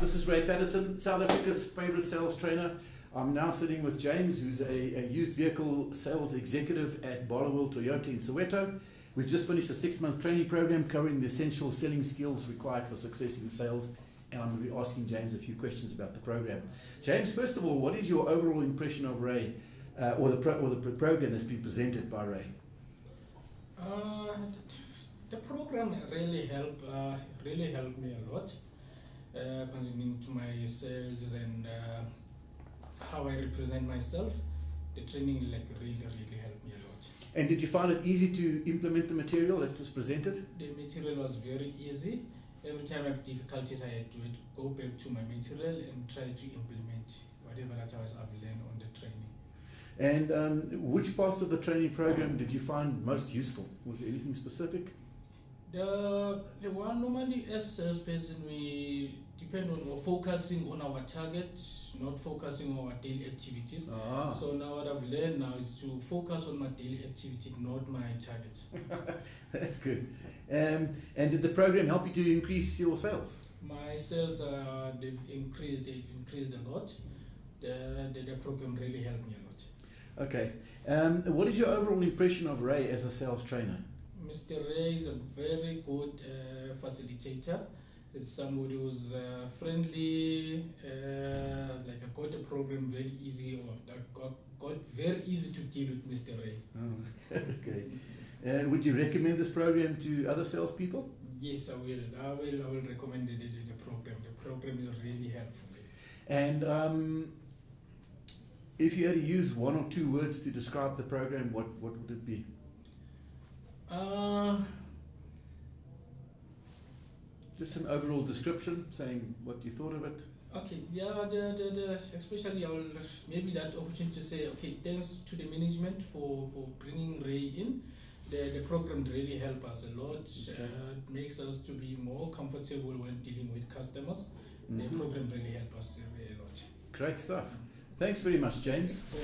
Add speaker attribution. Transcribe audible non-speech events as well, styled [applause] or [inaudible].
Speaker 1: This is Ray Patterson, South Africa's favorite sales trainer. I'm now sitting with James, who's a, a used vehicle sales executive at Barloworld Toyota in Soweto. We've just finished a six month training program covering the essential selling skills required for success in sales. And I'm going to be asking James a few questions about the program. James, first of all, what is your overall impression of Ray uh, or, the pro- or the program that's been presented by Ray?
Speaker 2: Uh, the program really helped uh, really helped me a lot uh, concerning to my sales and uh, how I represent myself. The training like really really helped me a lot.
Speaker 1: And did you find it easy to implement the material that was presented?
Speaker 2: The material was very easy. Every time I have difficulties, I had to go back to my material and try to implement whatever that I was I've learned on the training.
Speaker 1: And um, which parts of the training program did you find most useful? Was there anything specific?
Speaker 2: The, the one normally as salesperson we depend on or focusing on our target, not focusing on our daily activities.
Speaker 1: Ah.
Speaker 2: So now what I've learned now is to focus on my daily activity, not my target. [laughs]
Speaker 1: That's good. Um, and did the program help you to increase your sales?
Speaker 2: My sales uh, they've increased they've increased a lot. The, the, the program really helped me a lot.
Speaker 1: Okay. Um, what is your overall impression of Ray as a sales trainer?
Speaker 2: Mr. Ray is a very good uh, facilitator. It's somebody who's uh, friendly, uh, like I got the program very easy, or got, got very easy to deal with Mr. Ray.
Speaker 1: Oh, [laughs] okay. And would you recommend this program to other salespeople?
Speaker 2: Yes, I will. I will. I will recommend the, the, the program. The program is really helpful.
Speaker 1: And um, if you had to use one or two words to describe the program, what, what would it be? Just an overall description, saying what you thought of it.
Speaker 2: okay, yeah, the, the, the, especially I will maybe that opportunity to say, okay, thanks to the management for, for bringing Ray in. The, the program really help us a lot.
Speaker 1: Okay.
Speaker 2: Uh, it makes us to be more comfortable when dealing with customers. The
Speaker 1: Mhm.
Speaker 2: program really help us a lot.
Speaker 1: Great stuff. Thanks very much, James.
Speaker 2: So,